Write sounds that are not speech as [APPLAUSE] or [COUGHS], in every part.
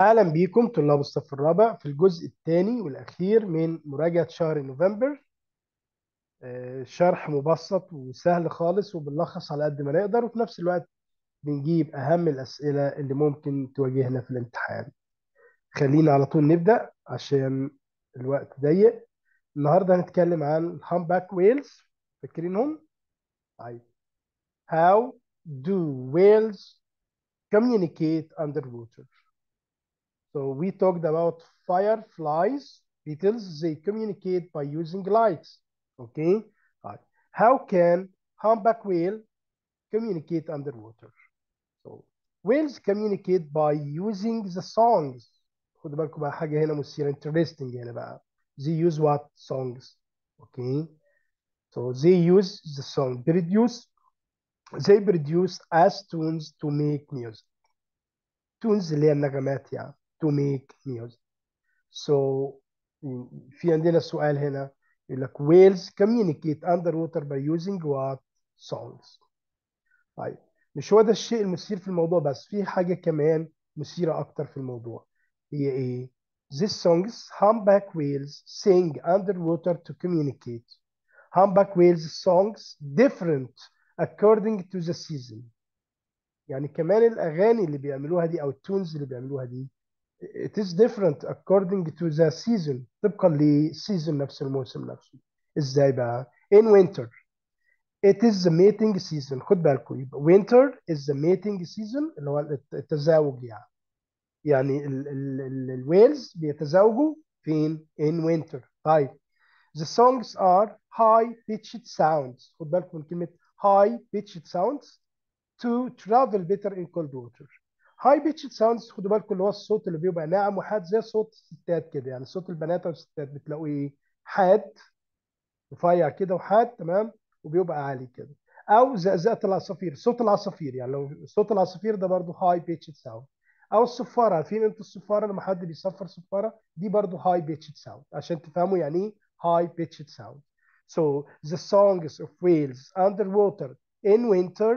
أهلا بيكم طلاب الصف الرابع في الجزء الثاني والأخير من مراجعة شهر نوفمبر آه، شرح مبسط وسهل خالص وبنلخص على قد ما نقدر وفي نفس الوقت بنجيب أهم الأسئلة اللي ممكن تواجهنا في الامتحان خلينا على طول نبدأ عشان الوقت ضيق النهاردة هنتكلم عن humpback whales فاكرينهم؟ طيب How do whales communicate underwater? So we talked about fireflies, beetles, they communicate by using lights. Okay. Right. How can humpback whale communicate underwater? So whales communicate by using the songs. خدوا بالكم بقى حاجة هنا مثيرة interesting هنا بقى. They use what songs? Okay. So they use the song produce they produce as tunes to make music. tunes اللي هي النغمات يعني to make music. So في عندنا سؤال هنا يقول لك whales communicate underwater by using what songs. طيب مش هو ده الشيء المثير في الموضوع بس في حاجة كمان مثيرة أكتر في الموضوع هي إيه؟ These songs humpback whales sing underwater to communicate. Humpback whale songs different according to the season. يعني كمان الأغاني اللي بيعملوها دي أو ال tunes اللي بيعملوها دي it is different according to the season طبقا لسيزون نفس الموسم نفسه ازاي بقى in winter it is the mating season خد بالكم يبقى winter is the mating season اللي هو التزاوج يعني يعني الويلز بيتزاوجوا فين in winter طيب the songs are high pitched sounds خد بالكم من كلمة high pitched sounds to travel better in cold water high pitch sounds خدوا بالكم اللي هو الصوت اللي بيبقى ناعم وحاد زي صوت الستات كده يعني صوت البنات أو الستات بتلاقوا إيه؟ حاد رفيع كده وحاد تمام؟ وبيبقى عالي كده. أو زقزقه العصافير صوت العصافير يعني لو صوت العصافير ده برضو high pitch sound أو الصفارة عارفين أنتوا الصفارة؟ لما حد بيصفر صفارة دي برضو high pitch sound عشان تفهموا يعني إيه high pitch sound So the songs of whales underwater in winter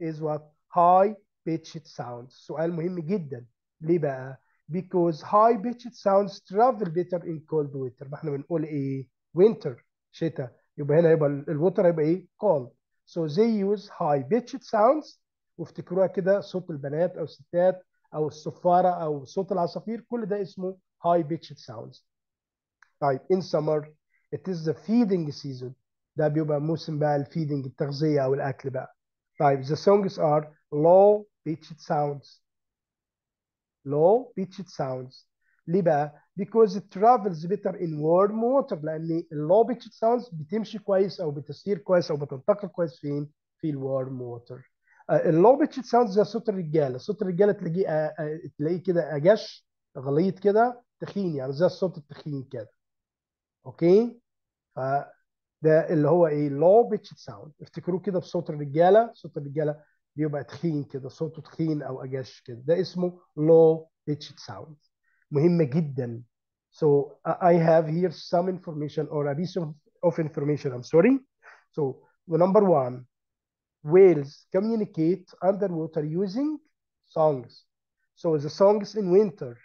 is what? High pitched sounds. سؤال مهم جدا. ليه بقى؟ Because high pitched sounds travel better in cold weather ما إحنا بنقول إيه؟ Winter. شتاء. يبقى هنا يبقى ال water هيبقى إيه؟ Cold. So they use high pitched sounds وافتكروها كده صوت البنات أو الستات أو الصفاره أو صوت العصافير. كل ده اسمه high pitched sounds. طيب in summer it is the feeding season. ده بيبقى موسم بقى الفيدنج التغذية أو الأكل بقى. طيب the songs are low pitched sounds low pitched sounds ليه بقى؟ because it travels better in warm water لأن low pitched sounds بتمشي كويس أو بتسير كويس أو بتنتقل كويس فين؟ في ال warm water. ال low pitched sounds زي صوت الرجالة، صوت الرجالة تلاقيه تلاقيه كده أجش غليظ كده تخين يعني زي الصوت التخين كده. okay؟ فده اللي هو إيه؟ low pitched sound افتكروه كده بصوت الرجالة، صوت الرجالة بيبقى تخين كده صوته تخين او اجش كده ده اسمه low pitched sound مهمة جدا so I have here some information or a piece of, of information I'm sorry so the number one whales communicate underwater using songs so the songs in winter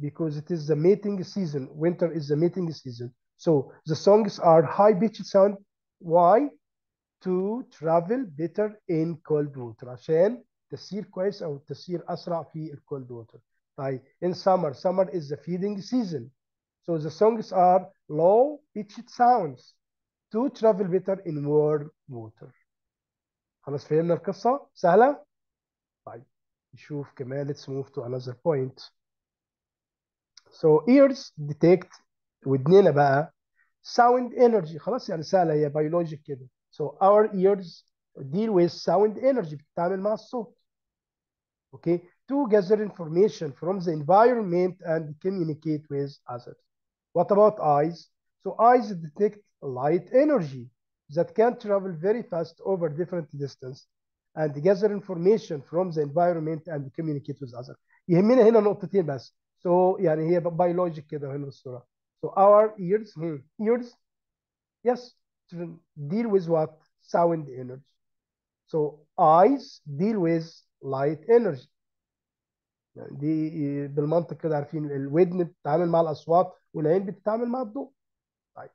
because it is the mating season winter is the mating season so the songs are high pitched sound why to travel better in cold water عشان تسير كويس او تسير اسرع في الكولد ووتر طيب in summer summer is the feeding season so the songs are low pitched sounds to travel better in warm water خلاص فهمنا القصة سهلة طيب نشوف كمان let's move to another point so ears detect ودننا بقى sound energy خلاص يعني سهلة هي بيولوجيك كده So our ears deal with sound energy بتتعامل مع الصوت. Okay, to gather information from the environment and communicate with others. What about eyes? So eyes detect light energy that can travel very fast over different distance and gather information from the environment and communicate with others. يهمنا هنا نقطتين بس. So يعني هي biologic كده هنا بالصورة. So our ears, hmm, ears, yes, to deal with what? Sound energy. So eyes deal with light energy. يعني دي بالمنطق كده عارفين الودن بتتعامل مع الأصوات والعين بتتعامل مع الضوء. طيب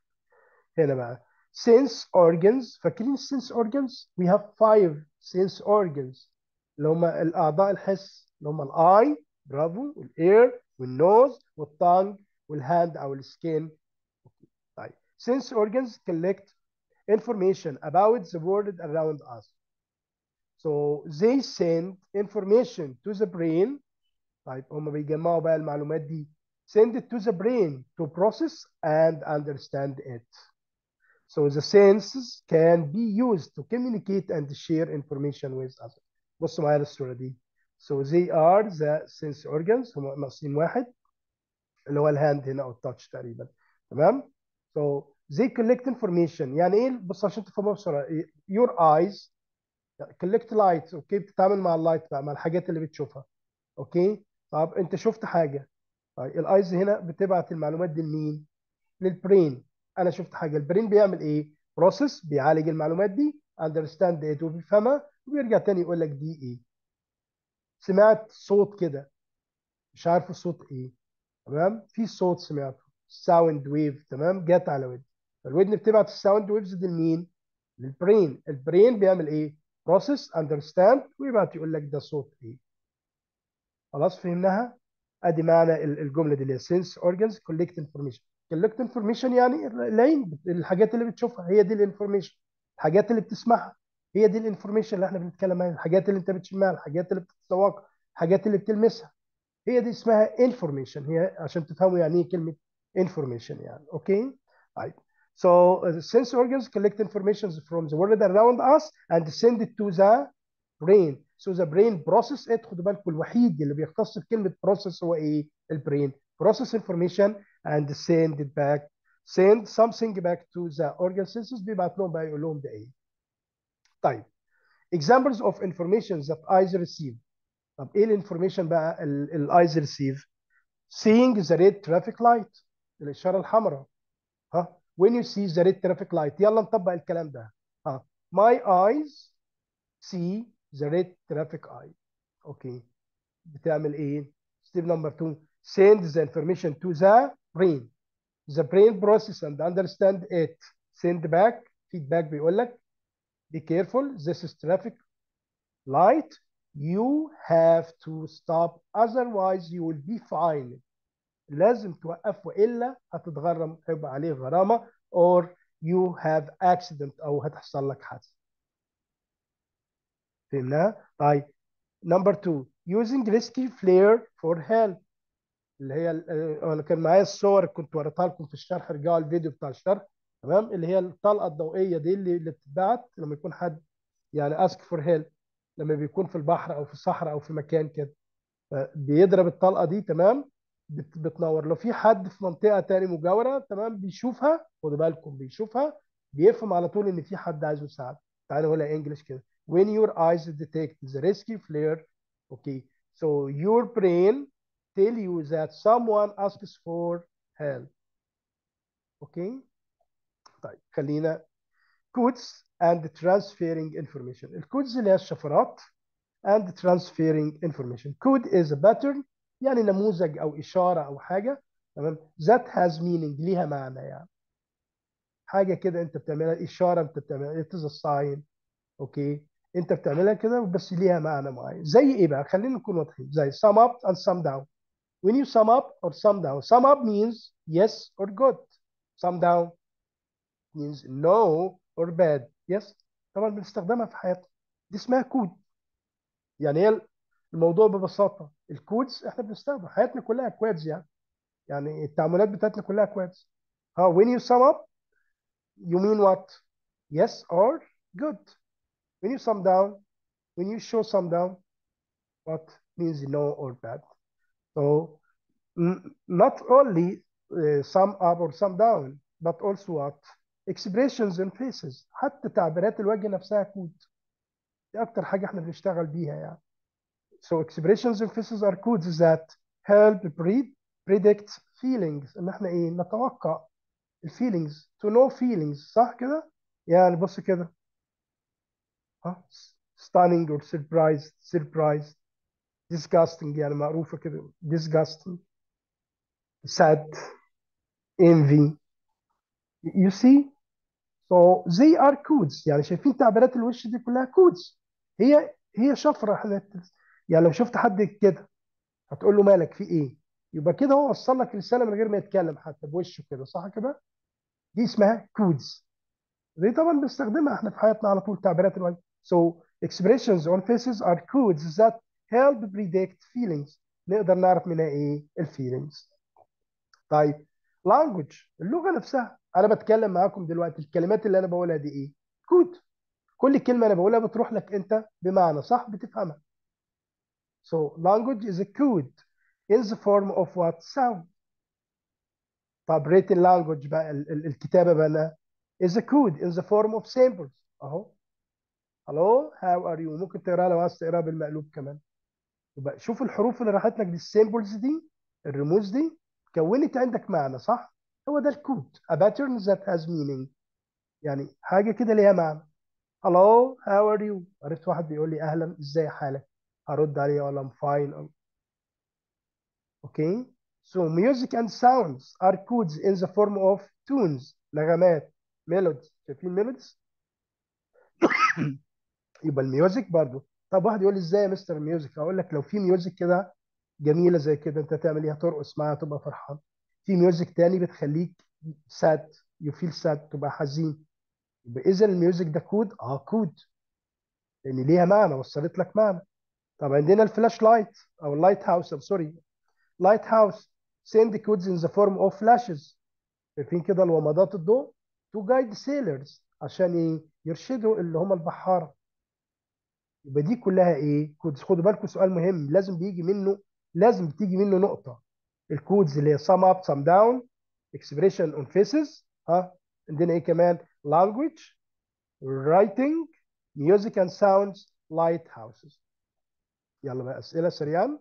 هنا بقى. Sense organs. فاكرين sense organs we have five sense organs. اللي هم الأعضاء الحس. اللي هم الأي برافو والاير والنوز والتانج والهاند أو ال skin طيب. Sense organs collect information about the world around us so they send information to the brain طيب هم بيجمعوا بقى المعلومات دي send it to the brain to process and understand it so the senses can be used to communicate and share information with others بصوا معايا الصورة دي so they are the sense organs هم ناقصين واحد اللي هو الهاند هنا او التاتش تقريبا تمام so they collect information. يعني إيه؟ بص عشان تفهموها بسرعة your eyes collect light okay؟ بتتعامل مع ال light بقى مع الحاجات اللي بتشوفها okay؟ طب أنت شفت حاجة؟ طيب ال eyes هنا بتبعت المعلومات دي لمين؟ لل brain أنا شفت حاجة. ال brain بيعمل إيه؟ process بيعالج المعلومات دي understand it وبيفهمها وبيرجع تاني يقول لك دي إيه. سمعت صوت كده. مش عارف الصوت إيه. تمام؟ في صوت سمعته. sound wave تمام؟ جت على ودني. فالودن بتبعت ال sound waves دي لمين؟ لل brain ال brain بيعمل إيه؟ process understand ويبعت يقول لك ده صوت إيه. خلاص فهمناها؟ أدي معنى الجملة دي اللي هي sense organs collect information collect information يعني العين الحاجات اللي بتشوفها هي دي ال information الحاجات اللي بتسمعها هي دي ال information اللي إحنا بنتكلم عنها. الحاجات اللي أنت بتشمها الحاجات اللي بتتذوقها الحاجات اللي بتلمسها. هي دي اسمها information هي عشان تفهموا يعني إيه كلمة information يعني. okay؟ طيب. So uh, the sense organs collect information from the world around us and send it to the brain. So the brain process it خدوا بالكم الوحيد اللي بيختص بكلمة process هو ايه؟ البرين. Process information and send it back. Send something back to the organ senses بيبعت لهم بقى يقول لهم ده ايه. طيب. Examples of information that eyes receive. طب ايه الانفورميشن بقى الايز receive؟ Seeing the red traffic light الإشارة الحمراء. ها when you see the red traffic light يلا نطبق الكلام ده ها my eyes see the red traffic light اوكي بتعمل ايه step number two send the information to the brain the brain process and understand it send back feedback بيقول لك be careful this is traffic light you have to stop otherwise you will be fined لازم توقف والا هتتغرم هيبقى عليه غرامة or you have accident أو هتحصل لك حادثة. فهمناها؟ طيب number 2 using rescue flare for help. اللي هي أنا كان معايا الصور كنت وريتها لكم في الشرح ارجعوا الفيديو بتاع الشرح تمام؟ اللي هي الطلقة الضوئية دي اللي, اللي بتتبعت لما يكون حد يعني ask for help لما بيكون في البحر أو في الصحراء أو في مكان كده. بيضرب الطلقة دي تمام؟ بتنور لو في حد في منطقه تاني مجاوره تمام بيشوفها خدوا بالكم بيشوفها بيفهم على طول ان في حد عايز مساعده تعالوا نقولها انجلش كده when your eyes detect the risky flare okay so your brain tell you that someone asks for help okay طيب خلينا codes and transferring information الكودز اللي هي الشفرات and transferring information code is a pattern يعني نموذج أو إشارة أو حاجة تمام؟ That has meaning ليها معنى يعني. حاجة كده أنت بتعملها إشارة أنت بتعملها is a sign okay أنت بتعملها كده بس ليها معنى معين. زي إيه بقى؟ خلينا نكون واضحين. زي thumb up and thumb down. When you thumb up or thumb down. Thumb up means yes or good. Thumb down means no or bad. Yes? طبعا بنستخدمها في حياتنا. دي اسمها كود. يعني هي الموضوع ببساطه ال codes إحنا بنستخدم حياتنا كلها codes يعني يعني التعاملات بتاعتنا كلها codes ها when you thumb up you mean what yes or good when you thumb down when you show thumb down what means no or bad so not only uh, thumb up or thumb down but also what expressions on faces حتى تعبيرات الوجه نفسها كود دي أكتر حاجة إحنا بنشتغل بيها يعني So expressions faces are codes that help predict feelings ان إحنا إيه نتوقع الفيلينجز to know feelings صح كده؟ يعني بص كده ها stunning or surprised surprised disgusting يعني معروفة كده disgusting sad envy you see so they are codes يعني شايفين تعبيرات الوش دي كلها codes هي هي شفرة إحنا يعني لو شفت حد كده هتقول له مالك؟ في إيه؟ يبقى كده هو وصل لك رسالة من غير ما يتكلم حتى بوشه كده صح كده؟ دي اسمها codes دي طبعا بنستخدمها إحنا في حياتنا على طول تعبيرات الوجه. So expressions on faces are codes that help predict feelings. نقدر نعرف منها إيه؟ الفيلينجز طيب language اللغة نفسها. أنا بتكلم معاكم دلوقتي الكلمات اللي أنا بقولها دي إيه؟ كود. كل كلمة أنا بقولها بتروح لك أنت بمعنى صح؟ بتفهمها. So language is a code. In the form of what? Sound. طب written language بقى الكتابة بقى is a code. In the form of symbols أهو. Hello? How are you? ممكن تقراها لو عايز تقراها بالمقلوب كمان. يبقى شوف الحروف اللي راحت لك دي ال symbols دي الرموز دي. كونت عندك معنى صح؟ هو ده ال code. A pattern that has meaning. يعني حاجة كده ليها معنى. Hello? How are you? عرفت واحد بيقول لي أهلا. إزاي حالك؟ هرد عليه ولا I'm fine. okay so music and sounds are codes in the form of tunes. نغمات melodies شايفين melodies [COUGHS] يبقى ال music برضو. طب واحد يقول لي إزاي يا مستر music أقول لك لو في music كده جميلة زي كده أنت تعمل إيه ترقص معاها تبقى فرحان. في music تاني بتخليك sad you feel sad تبقى حزين. يبقى إذا ال music ده كود آه كود لأن ليها معنى. وصلت لك معنى. طب عندنا ال flashlight أو ال lighthouse sorry lighthouse send codes in the form of flashes. شايفين كده الومضات الضوء؟ to guide sailors عشان إيه يرشدوا اللي هم البحارة. يبقى دي كلها إيه؟ codes خدوا بالكم سؤال مهم لازم بيجي منه لازم تيجي منه نقطة. ال codes اللي هي thumb up thumb down expression on faces ها؟ عندنا إيه كمان؟ language writing music and sounds lighthouses. يلا بقى اسئله سريعا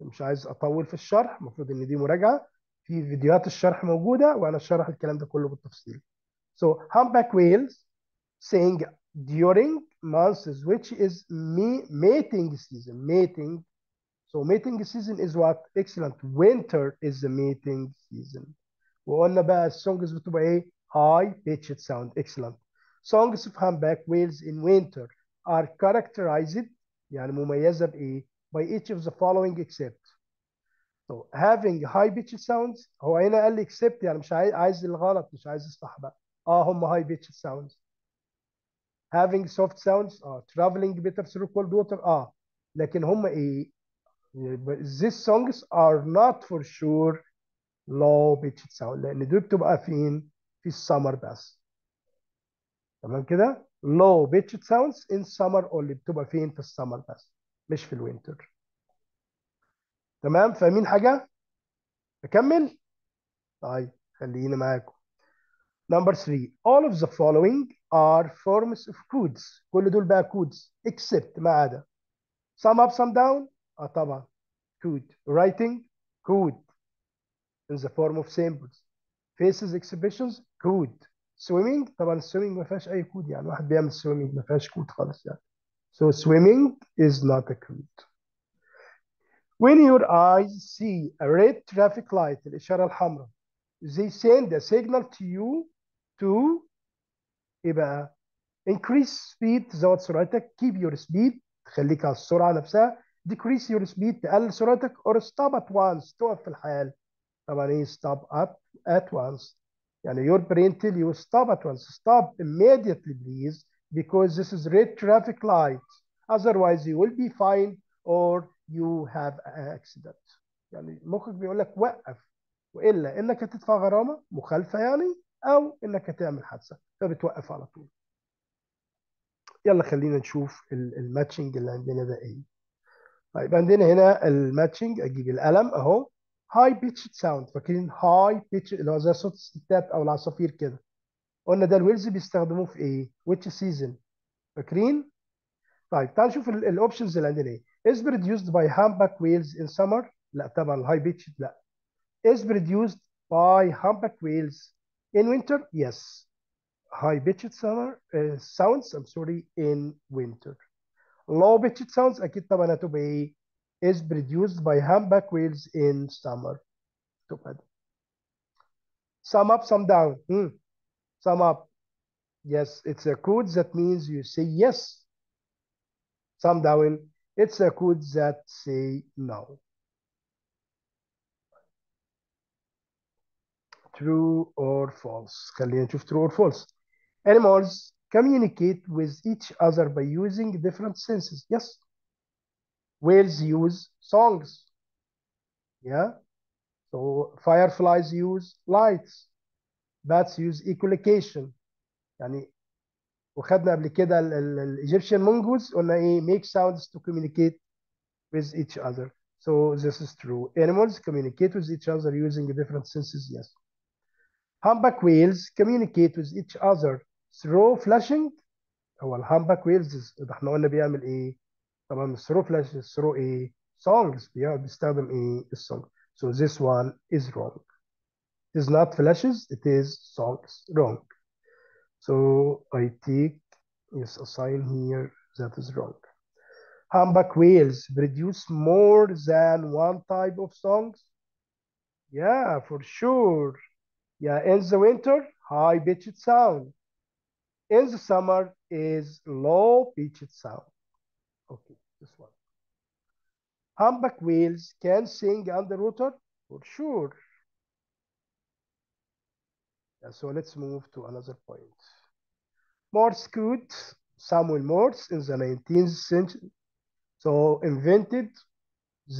مش عايز اطول في الشرح المفروض ان دي مراجعه في فيديوهات الشرح موجوده وأنا شرح الكلام ده كله بالتفصيل so humpback whales sing during months which is mating season mating so mating season is what excellent winter is the mating season وقلنا بقى السونجز بتبقى إيه high pitched sound excellent songs of humpback whales in winter are characterized يعني مميزه بايه by each of the following except so having high pitched sounds هو هنا قال لي except يعني مش عايز الغلط مش عايز الصح بقى آه هم high pitched sounds having soft sounds آه traveling better through cold water آه لكن هم إيه these songs are not for sure low pitched sound لأن دول بتبقى فين في السمر بس تمام كده low pitched sounds in summer only بتبقى فين في السمر بس مش في الوينتر تمام فاهمين حاجه اكمل طيب خلينا معاكم Number three, all of the following are forms of codes. كل دول بقى codes except ما عدا sum up, sum down اه طبعا code writing code in the form of symbols faces exhibitions code Swimming طبعا swimming ما فيهاش اي كود يعني واحد بيعمل swimming ما فيهاش كود خالص يعني so swimming is not a code when your eyes see a red traffic light الإشارة الحمراء they send a signal to you to إيه بقى increase speed تزود سرعتك keep your speed تخليك على السرعة نفسها decrease your speed تقلل سرعتك or stop at once تقف في الحال طبعا إيه stop at, at once يعني your brain tell you stop at once. Stop immediately please because this is red traffic light. Otherwise you will be fined or you have an accident. يعني مخك بيقول لك وقف. وإلا إنك هتدفع غرامة مخالفة يعني أو إنك هتعمل حادثة فبتوقف على طول. يلا خلينا نشوف ال matching اللي عندنا ده إيه. طيب عندنا هنا ال matching أجيب القلم أهو. high pitch sound فاكرين high pitch اللي هو زي صوت الستات أو العصافير كده. قلنا ده ال whales بيستخدموه في إيه؟ which season. فاكرين؟ طيب تعال نشوف ال options اللي عندنا إيه. Is produced by humpback whales in summer لا طبعا ال high pitch لا. Is produced by humpback whales in winter? Yes. High pitched summer uh, sounds I'm sorry in winter. Low pitched sounds أكيد طبعا هتبقى إيه؟ is produced by humpback whales in summer تبقى دي sum up sum down hmm. sum up yes it's a code that means you say yes sum down it's a code that say no true or false خلينا نشوف true or false animals communicate with each other by using different senses yes whales use songs yeah so fireflies use lights bats use echolocation يعني وخدنا قبل كده الايجيبشن mongoose قلنا ايه make sounds to communicate with each other so this is true animals communicate with each other using different senses yes humpback whales communicate with each other through flashing هو الهامباك ويلز ده احنا قلنا بيعمل ايه طبعا الثرو فلاش الثرو ايه songs بيستخدم ايه السونج so this one is wrong it is not flashes it is songs wrong so I take yes a sign here that is wrong humpback whales produce more than one type of songs yeah for sure yeah in the winter high pitched sound in the summer is low pitched sound okay This one humpback whales can sing underwater for sure yeah, so let's move to another point morse code samuel morse in the 19th century so invented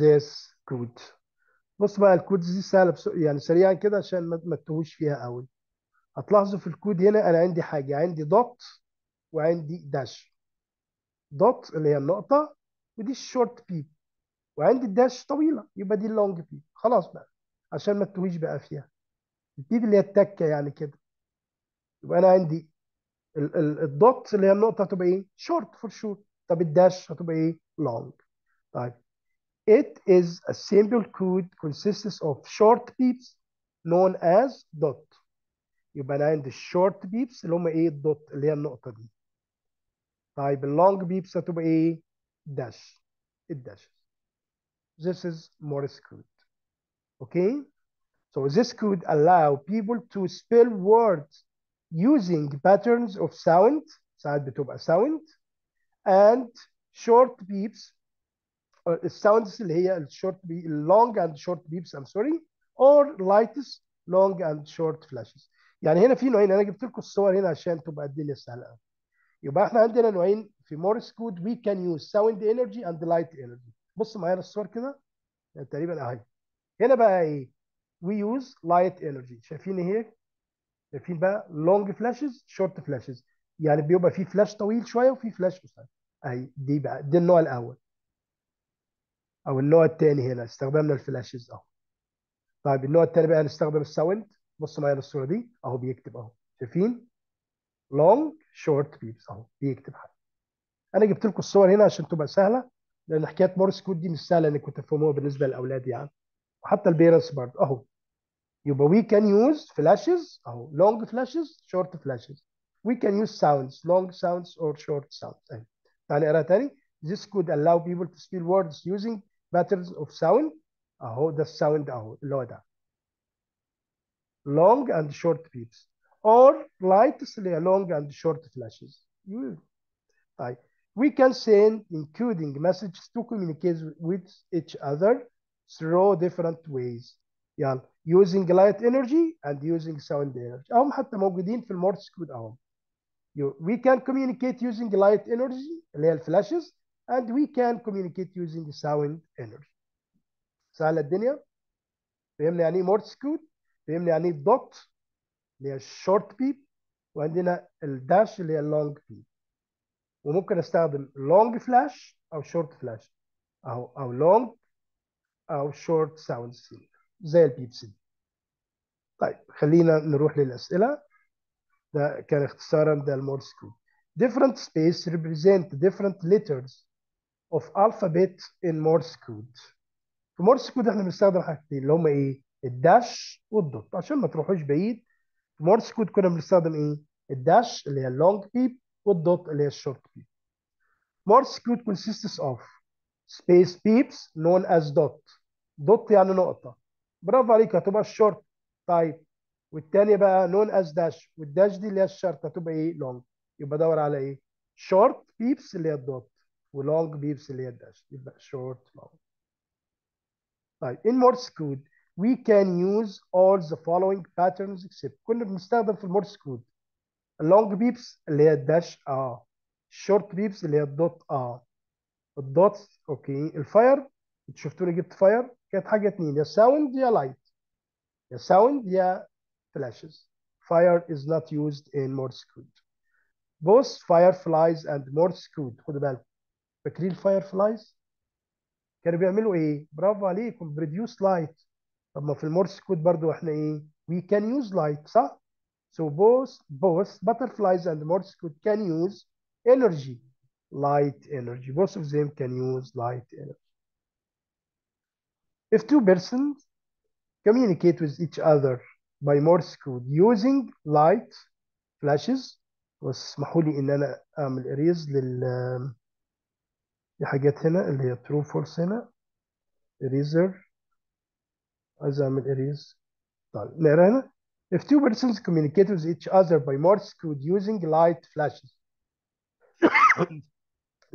this code بص بقى ال codes دي سهله بس يعني سريعا كده عشان ما تتوهوش فيها قوي هتلاحظوا في الكود هنا أنا عندي حاجة عندي dot وعندي dash dot اللي هي النقطه ودي ال short beep وعندي ال dash طويلة يبقى دي ال long beep خلاص بقى عشان ما تتوهيش بقى فيها. ال beep اللي هي التكة يعني كده. يبقى أنا عندي ال ال ال dot اللي هي النقطة هتبقى إيه؟ short for sure طب ال dash هتبقى إيه؟ long. طيب It is a simple code consists of short beeps known as dot. يبقى أنا عندي ال short beeps اللي هم إيه؟ ال dot اللي هي النقطة دي. طيب ال long beeps هتبقى إيه؟ داش الداش this is Morse code okay so this could allow people to spell words using patterns of sound ساعات بتبقى sound and short beeps الساوندز اللي هي الشورت بي long and short beeps I'm sorry or lightest long and short flashes يعني هنا في نوعين انا جبت لكم الصور هنا عشان تبقى الدنيا سهله قوي يبقى احنا عندنا نوعين في مورس كود وي كان يوز ساوند انرجي اند لايت انرجي بص معايا الصور كده. يعني تقريبا أهي. هنا بقى إيه؟ we use light energy شايفين إيه شايفين بقى long flashes short flashes يعني بيبقى في فلاش طويل شوية وفي فلاش قصير. أهي دي بقى دي النوع الأول. أو النوع الثاني هنا استخدمنا ال flashes أهو. طيب النوع الثاني بقى هنستخدم ال sound بص معايا الصورة دي. أهو بيكتب أهو. شايفين؟ long short beeps أهو. بيكتب حاجة. أنا جبت لكم الصور هنا عشان تبقى سهله لأن حكايه Morse code دي مش سهله انكم تفهموها بالنسبة للاولاد يعني وحتى ال parents برضه اهو يبقى we can use flashes اهو flashes short flashes we can use sounds long sounds or short sounds اهي تعالى نقراها تاني this could allow people to spell words using patterns of sound اهو ده ال sound اهو اللي هو ده long and short beeps or هي long and short flashes طيب we can send encoding messages to communicate with each other through different ways يعني using light energy and using sound energy هم حتى موجودين في المورس كود اهم we can communicate using light energy اللي هي الفلاشز and we can communicate using sound energy سهلة الدنيا فهمنا يعني ايه مورس كود فهمنا يعني ايه الدوت اللي هي الشورت بيب وعندنا الداش اللي هي اللونج بيب وممكن أستخدم long flash أو short flash أو أو long أو short sound زي ال beeps طيب خلينا نروح للأسئلة. ده كان اختصارا ده ال Morse code different space represent different letters of alphabet in Morse code في Morse code إحنا بنستخدم حاجتين اللي هم إيه؟ ال dash وال dot عشان ما تروحوش بعيد في Morse code كنا بنستخدم إيه؟ الداش اللي هي اللونج بيب والدوت اللي هي الشورت بيب Morse code consists of space beeps known as dot. Dot يعني نقطة. برافو عليك هتبقى الشورت طيب والتانية بقى known as dash. وال dash دي اللي هي الشرط هتبقى إيه؟ long. يبقى دور على إيه؟ short beeps اللي هي ال dot و long beeps اللي هي ال dash يبقى short long. طيب in Morse code we can use all the following patterns except. كنا بنستخدم في ال Morse code ال long beeps اللي هي ال dash آه. ال short beeps اللي هي ال dot آه. ال dot okay. ال fire أنتوا شفتوني جبت fire كانت حاجة اتنين يا sound يا light يا sound يا فلاشز fire is not used in Morse code. Both fireflies and Morse code. خدوا بالكم فاكرين الفايرفلايز كانوا بيعملوا إيه؟ برافو عليكم بريديوس لايت طب ما في المورس كود برضو إحنا إيه؟ We can use light صح؟ so both both butterflies and Morse code can use energy light energy both of them can use light energy if two persons communicate with each other by Morse code using light flashes واسمحوا لي ان انا اعمل اريز لل في حاجات هنا اللي هي true false هنا eraser عايز اعمل erase طيب نقرا هنا if two persons communicate with each other by Morse code using light flashes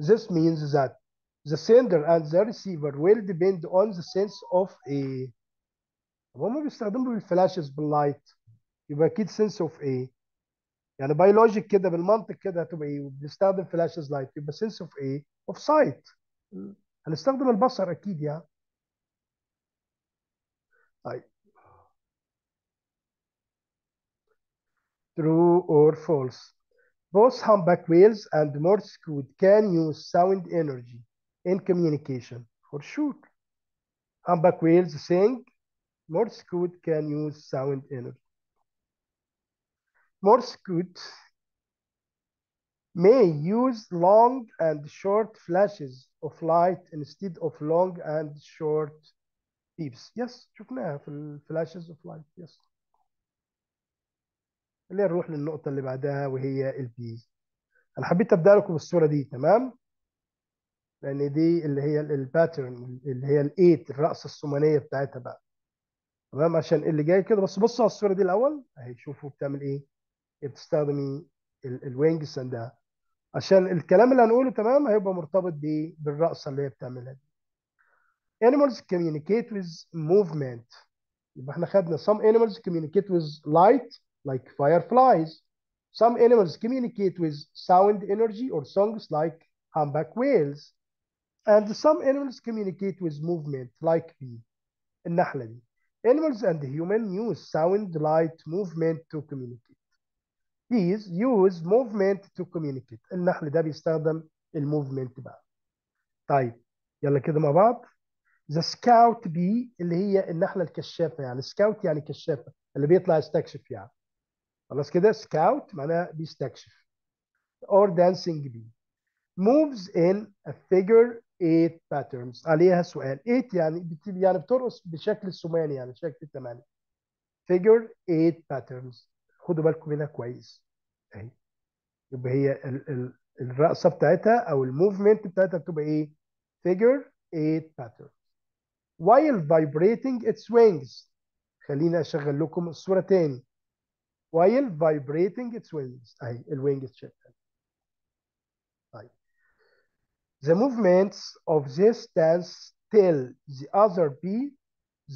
this means that the sender and the receiver will depend on the sense of a طب هما بيستخدموا الفلاشز باللايت يبقى اكيد sense of a يعني باي لوجيك كده بالمنطق كده هتبقى ايه بنستخدم فلاشز لايت يبقى sense of a of sight هنستخدم البصر اكيد يعني طيب true or false both humpback whales and Morse code can use sound energy in communication for sure humpback whales sing Morse code can use sound energy Morse code may use long and short flashes of light instead of long and short beeps. Yes, شفناها في الفلاشز of light. Yes. اللي نروح للنقطة اللي بعدها وهي ال bee. أنا حبيت أبدأ لكم بالصورة دي تمام؟ لأن دي اللي هي ال pattern اللي هي ال eight الرقصة الثمانية بتاعتها بقى. تمام عشان اللي جاي كده بس بصوا على الصورة دي الأول أهي شوفوا بتعمل إيه؟ بتستخدمي ال wings عندها. عشان الكلام اللي هنقوله تمام هيبقى مرتبط بالرقصه اللي هي بتعملها دي. Animals communicate with movement. يبقى إحنا خدنا some animals communicate with light like fireflies. Some animals communicate with sound energy or songs like humpback whales. And some animals communicate with movement like bee. النحلة دي. Animals and human use sound, light, movement to communicate. Bees use movement to communicate. النحل ده بيستخدم الموفمنت بقى. طيب يلا كده مع بعض. The scout bee اللي هي النحلة الكشافة يعني scout يعني كشافة اللي بيطلع يستكشف يعني. خلاص كده scout معناها بيستكشف. Or dancing bee. Moves in a figure eight patterns. عليها سؤال. eight يعني. يعني بترقص بشكل الثماني يعني شكل ثمانية. Figure eight patterns. خدوا بالكم منها كويس اهي يبقى هي ال ال الرقصة بتاعتها أو الموفمنت بتاعتها بتبقى إيه figure 8 pattern while vibrating its wings خليني أشغل لكم الصورة تاني while vibrating its wings اهي الوينجز شغال طيب the movements of this dance tell the other bee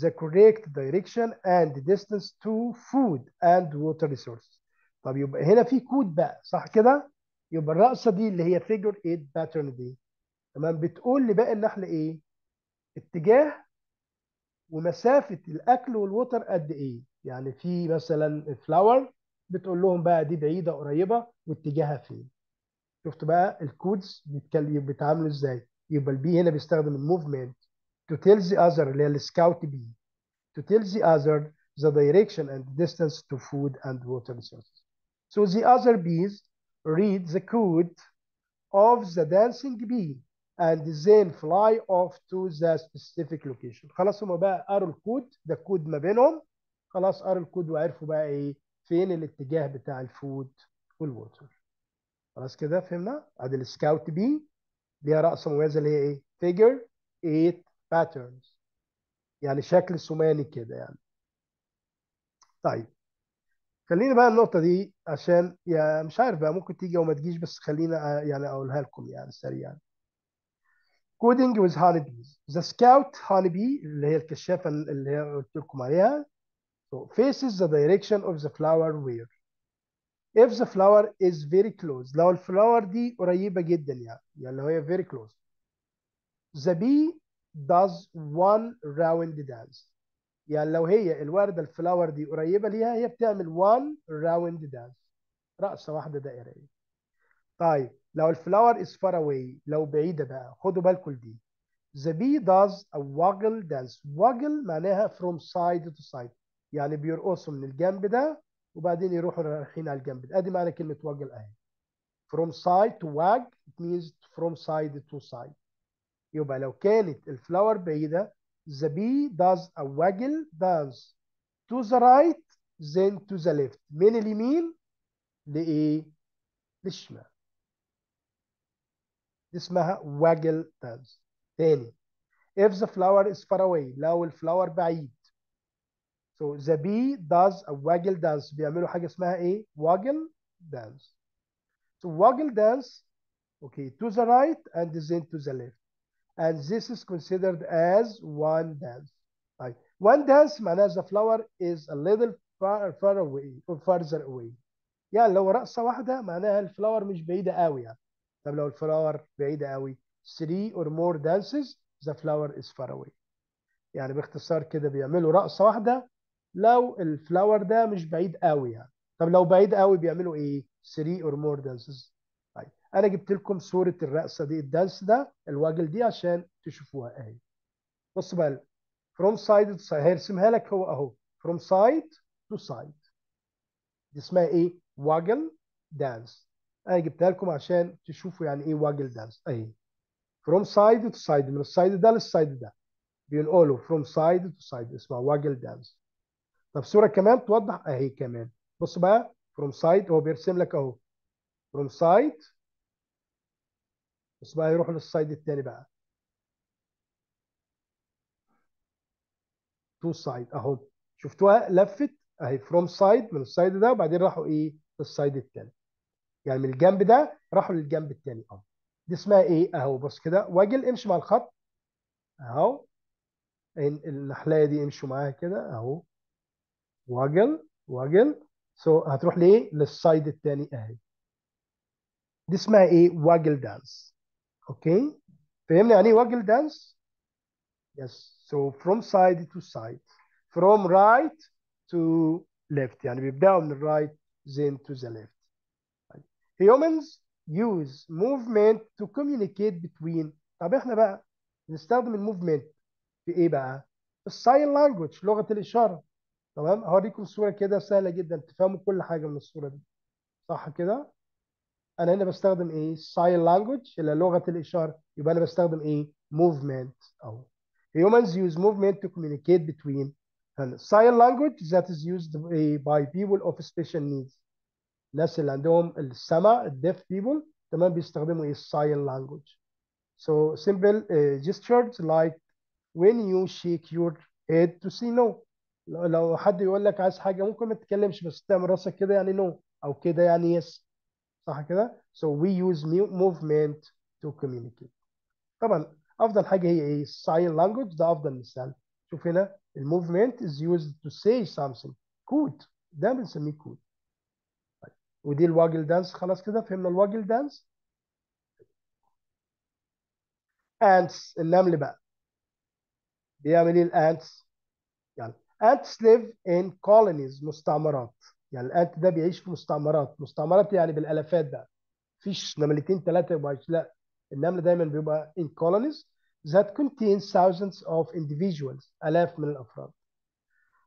the correct direction and distance to food and water resources. طب يبقى هنا في كود بقى صح كده؟ يبقى الرقصه دي اللي هي figure 8 pattern دي تمام بتقول لباقي النحل إيه؟ اتجاه ومسافه الاكل وال water قد إيه؟ يعني في مثلا flower بتقول لهم بقى دي بعيده قريبه واتجاهها فين؟ شفتوا بقى ال codes بيتعاملوا إزاي؟ يبقى ال bee هنا بيستخدم ال movement to tell the other اللي هي ال scout bee to tell the other the direction and distance to food and water resources. So the other bees read the code of the dancing bee and then fly off to the specific location. خلاص هم بقى قروا الكود ده كود ما بينهم خلاص قروا الكود وعرفوا بقى إيه فين الاتجاه بتاع ال food وال water. خلاص كده فهمنا؟ أدي ال scout bee ليها رقصه مميزه اللي هي إيه؟ figure eight patterns يعني شكل ثماني كده يعني طيب خلينا بقى النقطة دي عشان يا مش عارف بقى ممكن تيجي أو ما تجيش بس خلينا يعني أقولها لكم يعني سريعا coding with honeybees the scout honeybee اللي هي الكشافة اللي هي قلت لكم عليها so faces the direction of the flower where if the flower is very close لو الفلاور دي قريبة جدا يعني يعني لو هي very close the bee does one round dance يعني لو هي الوردة ال flower دي قريبة ليها هي بتعمل one round dance رقصة واحدة دائرية طيب لو ال flower is far away لو بعيدة بقى خدوا بالكم دي the bee does a waggle dance waggle معناها from side to side يعني بيرقصوا من الجنب ده وبعدين يروحوا رايحين على الجنب ده. ادي معنى كلمة waggle اهي from side to wag it means from side to side. يبقى لو كانت الفلاور بعيدة the bee does a waggle dance to the right then to the left. من اليمين لإيه؟ للشمال. اسمها waggle dance. تاني. If the flower is far away لو الفلاور بعيد so the bee does a waggle dance بيعملوا حاجة اسمها إيه waggle dance so waggle dance okay to the right and then to the left and this is considered as one dance طيب one dance معناها the flower is a little far, far away or farther away يعني لو رقصة واحدة معناها الفلاور مش بعيدة قوي يعني طب لو الفلاور بعيدة قوي three or more dances the flower is far away يعني باختصار كده بيعملوا رقصة واحدة لو ال flower ده مش بعيد قوي يعني. طب لو بعيد قوي بيعملوا إيه؟ 3 or more dances. طيب أنا جبت لكم صورة الرقصة دي ال dance ده ال waggle دي عشان تشوفوها أهي. بص بقى from side to side هيرسمها لك هو أهو. from side to side. دي اسمها إيه؟ waggle dance أنا جبتها لكم عشان تشوفوا يعني إيه waggle dance أهي. from side to side من ال side ده لل side ده. بينقلوا from side to side اسمها waggle dance طب صورة كمان توضح أهي كمان. بص بقى from side هو بيرسم لك أهو. from side بص بقى يروح لل side التاني بقى. to side أهو. شفتوها؟ لفت. أهي from side من ال side ده وبعدين راحوا إيه؟ لل side التاني. يعني من الجنب ده راحوا للجنب التاني أهو. دي اسمها إيه؟ أهو بص كده. waggle امشي مع الخط. أهو. النحلة دي امشوا معاها كده أهو. waggle waggle so, هتروح ليه لل side الثاني أهي. دي اسمها إيه؟ waggle dance okay فهمنا يعني إيه waggle dance yes so from side to side from right to left يعني بيبدأوا من ال right then to the left. humans use movement to communicate between. طب إحنا بقى نستخدم ال movement في إيه بقى؟ ال sign language لغة الإشارة. تمام هوريكم صوره كده سهله جدا تفهموا كل حاجة من الصورة دي صح كده أنا هنا بستخدم إيه sign language اللي لغه الاشاره يبقى أنا بستخدم إيه movement اهو humans use movement to communicate between sign language that is used by people of special needs الناس اللي عندهم السمع deaf people تمام بيستخدموا إيه sign language so simple uh, gestures like when you shake your head to say no لو حد يقول لك عايز حاجة ممكن ما تتكلمش بس تعمل راسك كده يعني نو أو كده يعني يس صح كده؟ So we use movement to communicate. طبعا أفضل حاجة هي إيه؟ sign language ده أفضل مثال. شوف هنا ال movement is used to say something. code ده بنسميه كود طيب. ودي ال waggle dance خلاص كده فهمنا ال waggle dance ants. النمل بقى. بيعمل إيه ال ants يعني ants live in colonies مستعمرات يعني الانت ده بيعيش في مستعمرات مستعمرات يعني بالالافات بقى مفيش نملتين ثلاثه يبقى لا النمل دايما بيبقى in colonies that contain thousands of individuals الاف من الافراد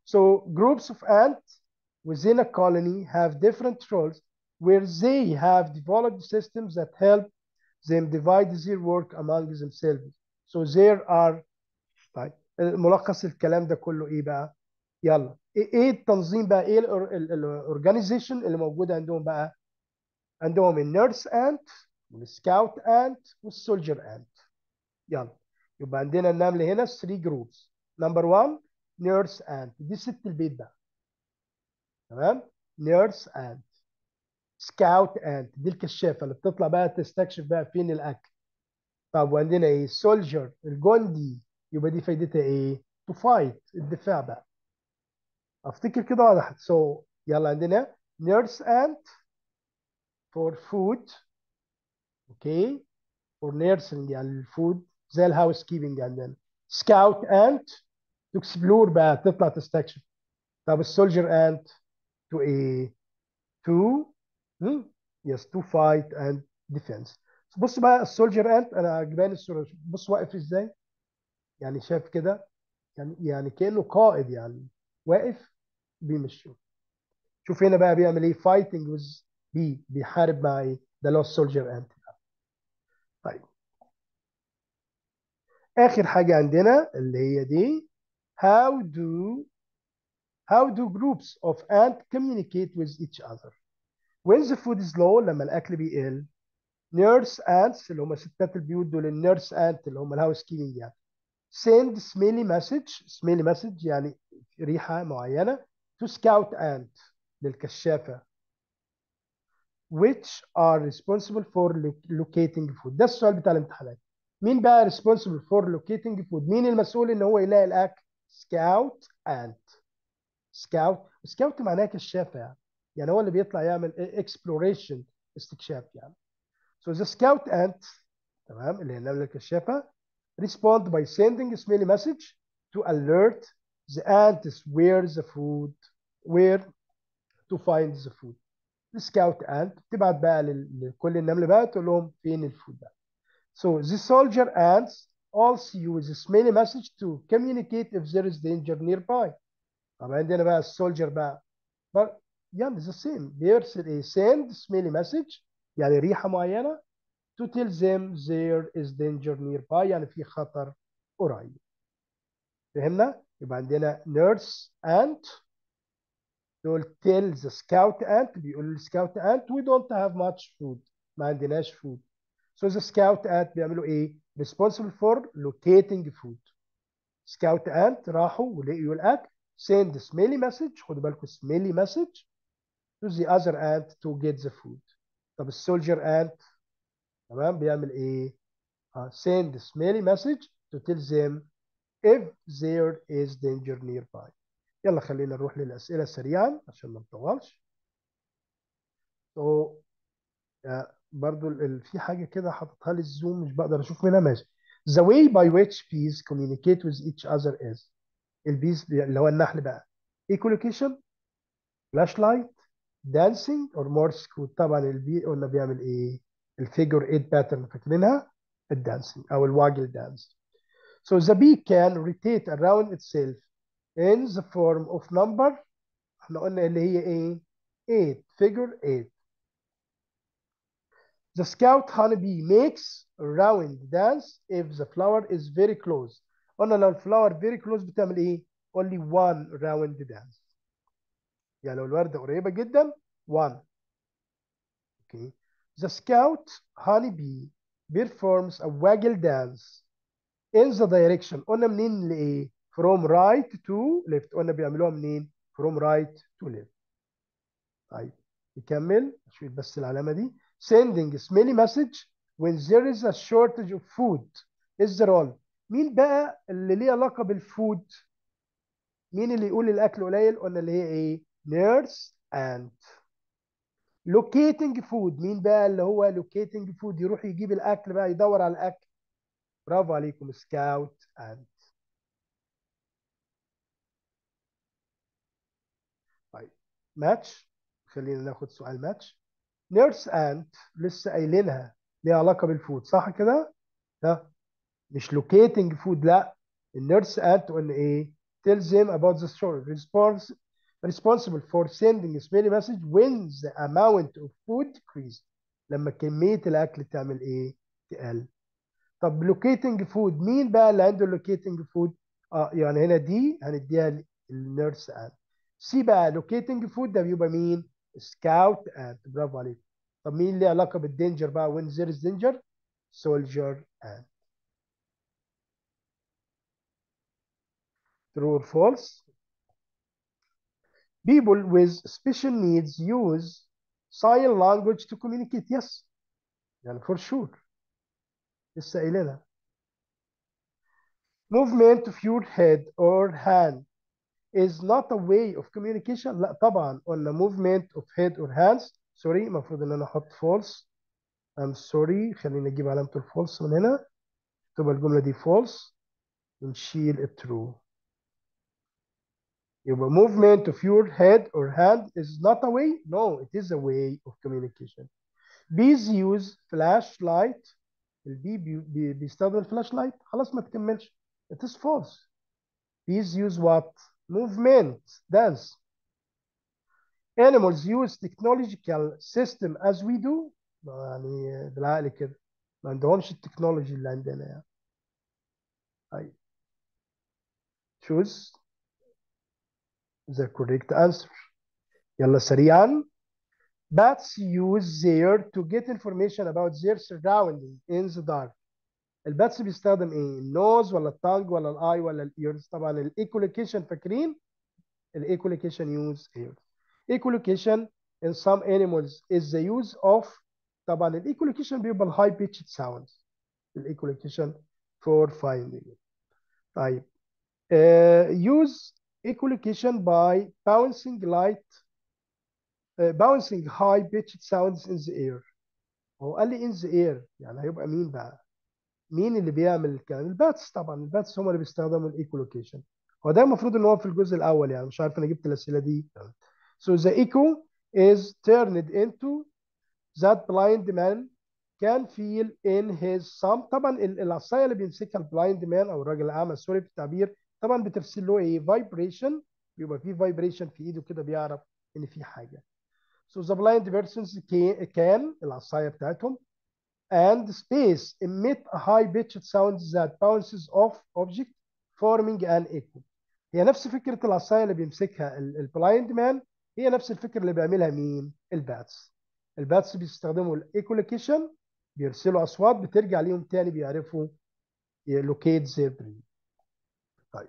so groups of ants within a colony have different roles where they have developed systems that help them divide their work among themselves so there are طيب ملخص الكلام ده كله ايه بقى يلا. إيه التنظيم بقى؟ إيه الاورجانيزيشن اللي موجوده عندهم بقى؟ عندهم ال nurse ant وال scout ant وال soldier ant يلا. يبقى عندنا النمل هنا 3 groups number 1 nurse ant دي ست البيت بقى. تمام؟ nurse ant scout ant دي الكشافة اللي بتطلع بقى تستكشف بقى فين الأكل. طب وعندنا إيه؟ soldier الجندي. يبقى دي فايدتها إيه؟ to fight الدفاع بقى. أفتكر كده so, يلا عندنا nurse ant for food okay for nursing يعني ال food زي ال housekeeping عندنا scout ant to explore بقى تطلع تستكشف. طب ال soldier ant to إيه to yes to fight and defense بص بقى ال soldier ant أنا عجباني الصورة بص واقف إزاي؟ يعني شايف كده؟ يعني يعني كأنه قائد يعني. واقف بيمشيه شوف هنا بقى بيعمل إيه؟ fighting with bee بيحارب مع إيه؟ ده اللي هو ال soldier ant طيب. آخر حاجة عندنا اللي هي دي how do how do groups of ant communicate with each other when the food is low لما الأكل بيقل. Nurse ants اللي هم ستات البيوت دول ال nurse ant اللي هم ال housekeeping يعني. Send smelly message. Smelly message يعني ريحة معينة. To scout ant للكشافه which are responsible for locating food ده السؤال بتاع الامتحانات مين بقى responsible for locating food مين المسؤول ان هو يلاقي الاكل scout ant scout scout معناها كشافه يعني يعني هو اللي بيطلع يعمل exploration استكشاف يعني so the scout ant تمام اللي هي النمله الكشافه respond by sending smelly message to alert the ants where the food where to find the food السكاوت انت تبعت بقى لكل النمل بقى تقول لهم فين الفود ده so the soldier ants also use a smelly message to communicate if there is danger nearby طب عندنا بقى السولجر بقى يعني the same بيرسل a send smelly message يعني ريحة معينة to tell them there is danger nearby يعني في خطر قريب فهمنا؟ يبقى عندنا nurse ant دول the scout ant بيقول للسكاوت ant we don't have much food ما عندناش food so the scout ant بيعملوا إيه responsible for locating food scout ant راحوا ولقيوا الاكل send smelly message خدوا بالكم smelly message to the other ant to get the food طب السولجر ant تمام بيعمل إيه uh, smelly message to tell them if there is danger nearby. يلا خلينا نروح للأسئلة سريعا عشان ما نطولش. So, uh, برضو في حاجة كده حاططها لي الزوم مش بقدر أشوف منها ماشي. The way by which bees communicate with each other is ال bees اللي هو النحل بقى. Echolocation flashlight dancing or morse code طبعا ال bee قلنا بيعمل إيه؟ ال figure 8 pattern فاكرينها؟ ال dancing أو ال waggle dance so the bee can rotate around itself in the form of number احنا قلنا اللي هي ايه 8 figure 8 The scout honeybee makes a round dance if the flower is very close. قلنا لو الفلاور very close بتعمل ايه؟ only one round dance. يعني لو الوردة قريبة جدا one. Okay. The scout honeybee performs a waggle dance in the direction. قلنا منين لإيه؟ from right to left. قلنا بيعملوها منين؟ from right to left. طيب نكمل أشوف بس العلامة دي. sending smelly message when there is a shortage of food is the role مين بقى اللي ليه علاقة بال food مين اللي يقول الأكل قليل قلنا اللي هي إيه nurse ant locating food مين بقى اللي هو locating food يروح يجيب الأكل بقى يدور على الأكل برافو عليكم scout ant طيب ماتش خلينا ناخد سؤال match nurse ant لسه قايلينها ليها علاقة بال food صح كده؟ لا مش locating food لا ال nurse ant قلنا إيه؟ tell them about the story response responsible for sending a smelly message when the amount of food decrease لما كمية الأكل تعمل إيه؟ تقل طب locating food مين بقى اللي عنده locating food؟ آه يعني هنا دي هنديها لل nurse ant C بقى locating food ده بيبقى مين؟ scout ant برافو عليك. طب مين ليه علاقة بال danger بقى؟ when there is danger soldier ant true or false people with special needs use sign language to communicate yes. يعني for sure. لسه قايلينها movement of your head or hand is not a way of communication لا طبعا قلنا movement of head or hands سوري المفروض ان انا احط false I'm sorry خلينا نجيب علامة الفولس من هنا تبقى الجملة دي false ونشيل ال true يبقى movement of your head or hand is not a way no it is a way of communication bees use flashlight ال bee bee bee بيستخدم ال flashlight خلاص ما تكملش. It is false. Bees use what? Movement. Dance. Animals use technological system as we do. يعني بالعقل كده. ما عندهمش ال technology اللي عندنا يعني. طيب. Choose the correct answer. يلا سريعا. Bats use their to get information about their surrounding in the dark. ال bats بيستخدم إيه؟ ال nose ولا ال tongue ولا ال eye ولا ال ears؟ طبعا ال echolocation فاكرين. ال echolocation use ears. echolocation in some animals is the use of طبعا ال echolocation بيبقى ال high pitched sounds ال echolocation for finding. it طيب. uh, use echolocation by bouncing light uh, bouncing high pitched sounds in the air. هو قال لي in the air يعني هيبقى مين بقى؟ مين اللي بيعمل الكلام؟ ال bats طبعا ال bats هم اللي بيستخدموا ال echolocation هو ده المفروض إن هو في الجزء الأول يعني مش عارف أنا جبت الأسئلة دي. So the echo is turned into that blind man can feel in his thumb. طبعا العصاية اللي بيمسكها ال blind man أو الراجل الأعمى sorry في التعبير طبعا بترسل له إيه vibration بيبقى في vibration في إيده كده بيعرف إن في حاجة. So the blind persons can, العصاية بتاعتهم and space emit a high pitched sound that bounces off object forming an echo. هي نفس فكرة العصاية اللي بيمسكها ال blind man هي نفس الفكرة اللي بيعملها مين؟ ال bats. ال bats بيستخدموا ال echolocation بيرسلوا أصوات بترجع ليهم تاني بيعرفوا لوكيت زير برين طيب.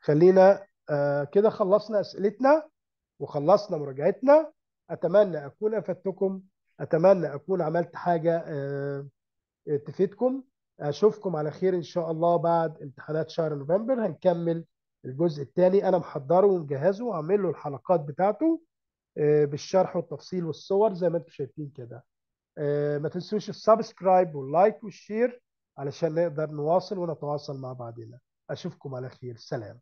خلينا آه كده خلصنا أسئلتنا وخلصنا مراجعتنا. أتمنى أكون أفدتكم أتمنى أكون عملت حاجة آه تفيدكم. أشوفكم على خير إن شاء الله بعد امتحانات شهر نوفمبر. هنكمل الجزء الثاني أنا محضره ومجهزه وعامل له الحلقات بتاعته آه بالشرح والتفصيل والصور زي ما أنتم شايفين كده. آه ما تنسوش ال subscribe وال like وال share علشان نقدر نواصل ونتواصل مع بعضنا. أشوفكم على خير. سلام.